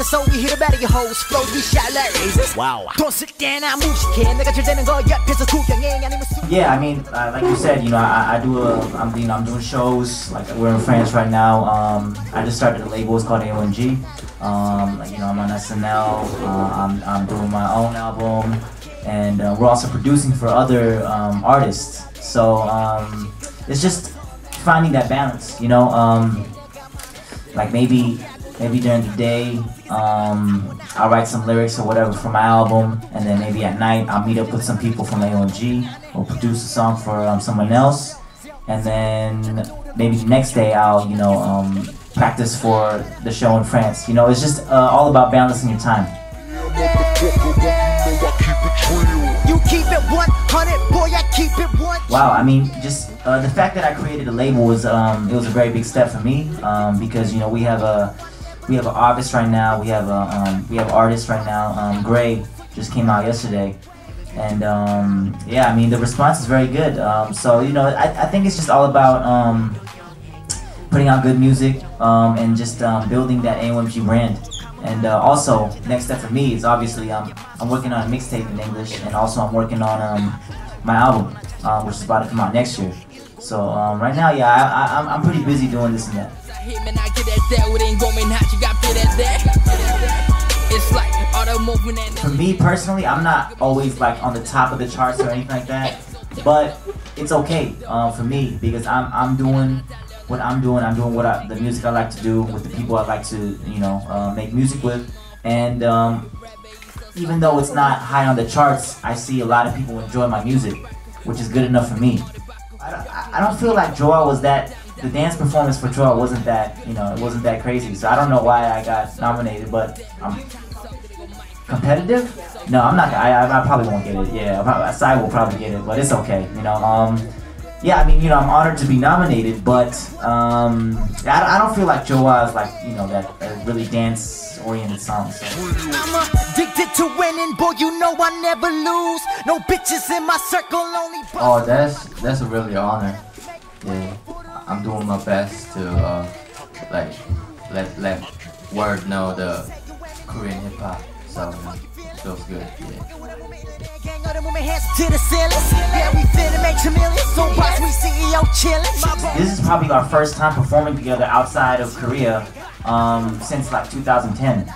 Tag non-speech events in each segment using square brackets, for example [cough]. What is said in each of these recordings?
내가 소위 히로베리의 호스 플로우 니 와우 돈쓸 무식해 내가 잘 되는 거 옆에서 구경해 아니면 Yeah, I mean, uh, like you said, you know, I, I do, a, I'm, you know, I'm doing shows. Like we're in France right now. Um, I just started a label. It's called AOMG. Um, like, you know, I'm on SNL. Uh, I'm, I'm doing my own album, and uh, we're also producing for other um, artists. So um, it's just finding that balance, you know. Um, like maybe maybe during the day um, I'll write some lyrics or whatever for my album and then maybe at night I'll meet up with some people from AOMG or produce a song for um, someone else. And then maybe the next day I'll you know um, practice for the show in France. You know it's just uh, all about balancing your time. You keep it 100, boy, I keep it 1. Wow, I mean, just uh, the fact that I created a label was um, it was a very big step for me um, because you know we have a we have an artist right now, we have a um, we have artists right now. Um, Gray just came out yesterday, and um, yeah, I mean the response is very good. Um, so you know, I, I think it's just all about um, putting out good music um, and just building that AOMG brand. And uh, also, next step for me is obviously um, I'm working on a mixtape in English, and also I'm working on my album, um, which is about to come out next year. So right now, yeah, I, I, I'm, I'm pretty busy doing this and that. For me personally, I'm not always like on the top of the charts or anything like that, but it's okay uh, for me because I'm I'm doing what I'm doing. I'm doing what I, the music I like to do with the people I like to you know uh, make music with, and um, even though it's not high on the charts, I see a lot of people enjoy my music, which is good enough for me. I don't, I don't feel like Joah was that. The dance performance for Joah wasn't that, you know, it wasn't that crazy. So I don't know why I got nominated, but I'm competitive. No, I'm not. I, I, I probably won't get it. Yeah, probably, PSY will probably get it, but it's okay. You know. Um, yeah, I mean, you know, I'm honored to be nominated, but um, I, I don't feel like Joah is like, you know, that, that really dance-oriented song. So. I'm addicted to winning, boy, you know I never lose. No bitches in my circle, only Oh, that's that's a really honor. Yeah, I'm doing my best to uh, like let let word know the Korean hip hop. So it feels good. Yeah. To. This is probably our first time performing together outside of Korea um, since like 2010.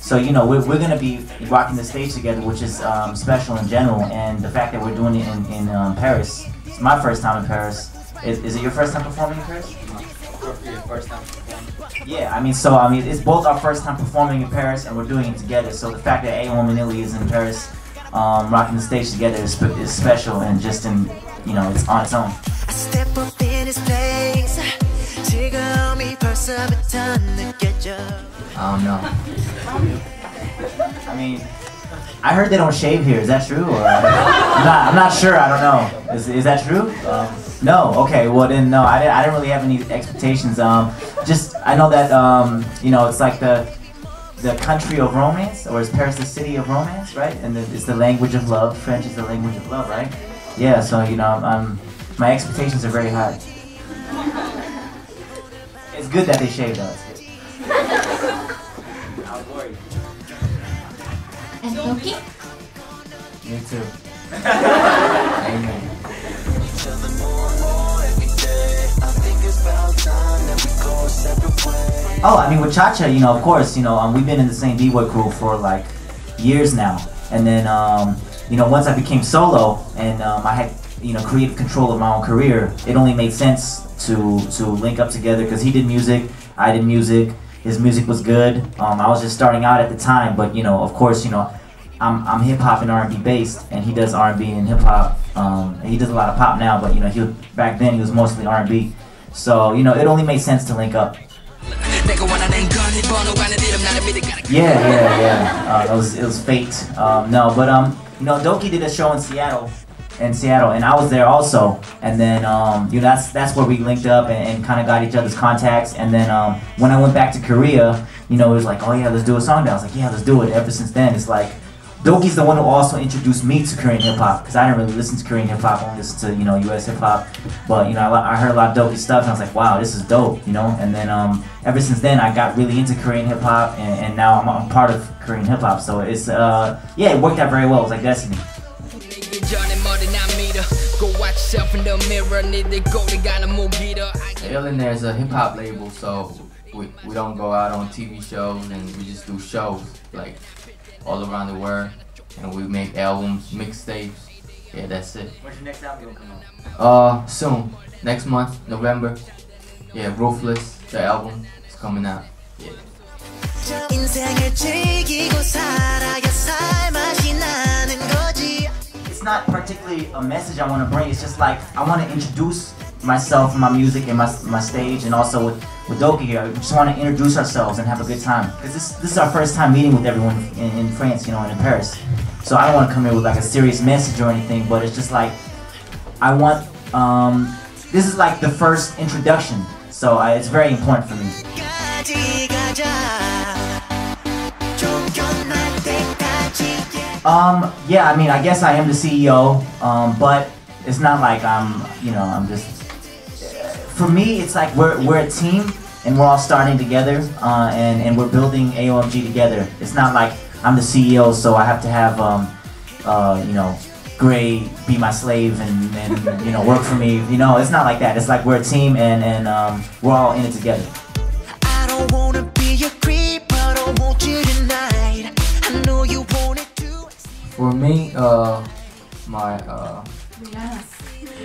So you know we're, we're gonna be rocking the stage together, which is um, special in general. And the fact that we're doing it in, in um, Paris, it's my first time in Paris. Is, is it your first time performing, Chris? Yeah, I mean, so I mean, it's both our first time performing in Paris, and we're doing it together. So the fact that A Woman is in Paris, um, rocking the stage together is, is special, and just in you know, it's on its own. I step up in this place. Um, no. I mean, I heard they don't shave here. Is that true? Or, I'm, not, I'm not sure. I don't know. Is, is that true? Um, no. Okay. Well then, no. I didn't, I didn't really have any expectations. Um, just I know that um, you know it's like the the country of romance, or is Paris the city of romance, right? And the, it's the language of love. French is the language of love, right? Yeah. So you know, um, my expectations are very high. It's good that they shaved though. It's good. I was worried. And Loki? Me too. [laughs] Amen. Oh, I mean with Chacha, you know, of course, you know, um, we've been in the same B-boy crew for like years now, and then, um, you know, once I became solo and um, I had, you know, creative control of my own career, it only made sense to to link up together because he did music, I did music, his music was good. Um, I was just starting out at the time, but you know, of course, you know, I'm, I'm hip hop and R&B based, and he does R&B and hip hop. Um, he does a lot of pop now, but you know, he back then he was mostly R&B. So you know, it only made sense to link up. Yeah, yeah, yeah. Uh, it was it was fate. Um, no, but um, you know, Dok2 did a show in Seattle, in Seattle, and I was there also. And then um, you know, that's that's where we linked up and, and kind of got each other's contacts. And then um, when I went back to Korea, you know, it was like, oh yeah, let's do a song. Now I was like, yeah, let's do it. Ever since then, it's like Dok2's the one who also introduced me to Korean hip hop because I didn't really listen to Korean hip hop. I only listened to you know U.S. hip hop. But you know, I, I, heard a lot of Dok2 stuff, and I was like, wow, this is dope, you know. And then um, ever since then, I got really into Korean hip hop, and, and, now I'm, I'm, part of Korean hip hop. So it's uh, yeah, it worked out very well. It was like destiny. Illionaire's a hip hop label, so we, we don't go out on TV shows and we just do shows like all around the world and we make albums, mixtapes. Yeah, that's it. When's your next album gonna come out? Uh, soon. Next month, November. Yeah, Ruthless, the album is coming out. Yeah. It's not particularly a message I want to bring. It's just like I want to introduce myself, my music, and my, my stage, and also with, with Dok2 here. We just want to introduce ourselves and have a good time. Because this, this is our first time meeting with everyone in, in France, you know, and in Paris. So I don't want to come here with like a serious message or anything, but it's just like, I want, um, this is like the first introduction. So I, it's very important for me. Um, yeah, I mean, I guess I am the CEO, um, but it's not like I'm, you know, I'm just for me, it's like we're, we're a team and we're all starting together uh, and, and we're building AOMG together. It's not like I'm the CEO, so I have to have, um, uh, you know, Gray be my slave and, and you know work for me. You know, it's not like that. It's like we're a team and, and um, we're all in it together. For me, uh, my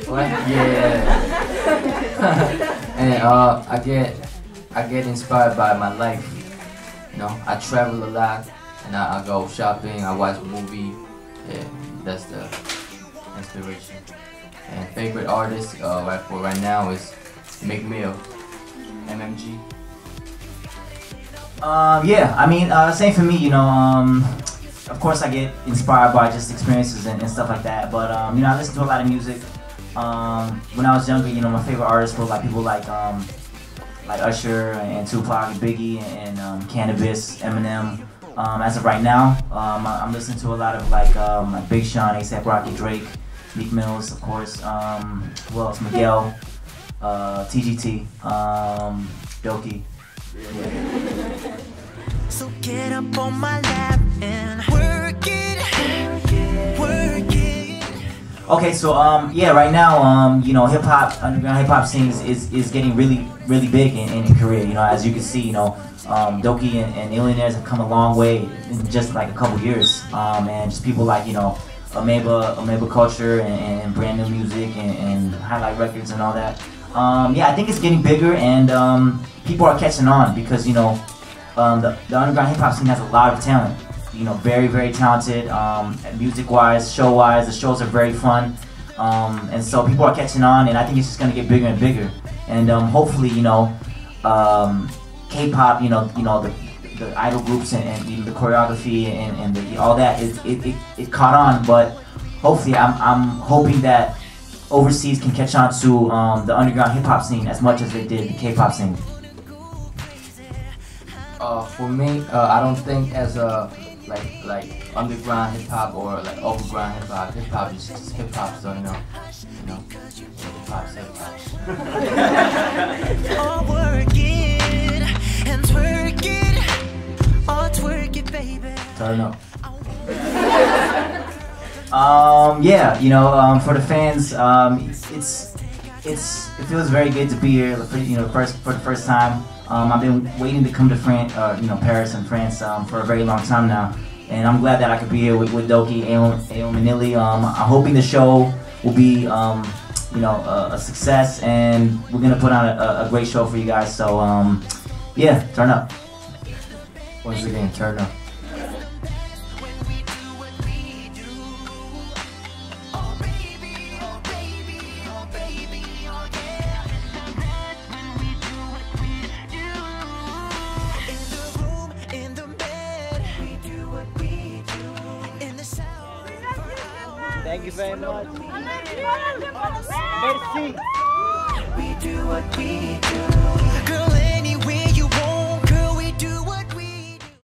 what? Yeah. [laughs] and uh, I get I get inspired by my life. You know, I travel a lot, and I, I go shopping. I watch movie. Yeah, that's the inspiration. And favorite artist uh, right for right now is Meek Mill, MMG. Um, yeah, I mean, uh, same for me. You know, um, of course I get inspired by just experiences and, and stuff like that. But um, you know, I listen to a lot of music. Um, when I was younger, you know, my favorite artists were like people like um, like Usher and Tupac and Biggie and, um, Canibus, Eminem. Um, as of right now, um, I'm listening to a lot of like um, like Big Sean, ASAP Rocky, Drake, Meek Mills, of course. Um, who else? Miguel, uh, TGT, Dok2. Yeah. So get up on my lap and Okay, so um, yeah, right now, um, you know, hip hop, underground hip hop scene is, is, is, getting really, really big in, in Korea. You know, as you can see, you know, um, Dok2 and, and Illionaires have come a long way in just like a couple years. Um, and just people like, you know, Ameba Amoeba Culture and, and brand new music and, and Highlight Records and all that. Um, yeah, I think it's getting bigger and um, people are catching on because, you know, um, the, the underground hip hop scene has a lot of talent you know, very, very talented. Um, music-wise, show-wise, the shows are very fun. Um, and so people are catching on, and I think it's just gonna get bigger and bigger. And um, hopefully, you know, um, K-pop, you know, you know the, the idol groups and, and the choreography and, and the, all that, it, it, it, it, caught on. But hopefully, I'm, I'm hoping that overseas can catch on to um, the underground hip hop scene as much as they did the K-pop scene. Uh, for me, uh, I don't think as a like like underground hip hop or like overground hip hop. Hip hop is just hip hop, so you know, you know, hip hop's hip hop. Turn up. um, yeah, you know, um, for the fans, um, it's it's it feels very good to be here for you know first for the first time. Um, I've been waiting to come to France, uh, you know, Paris and France um, for a very long time now, and I'm glad that I could be here with, with Dok2, Ayo Manili. Um, I'm hoping the show will be, um, you know, a, a, success, and we're gonna put on a, a, great show for you guys. So, um, yeah, turn up. Once again, turn up. Thank you very much. Merci. We do what we do. Girl,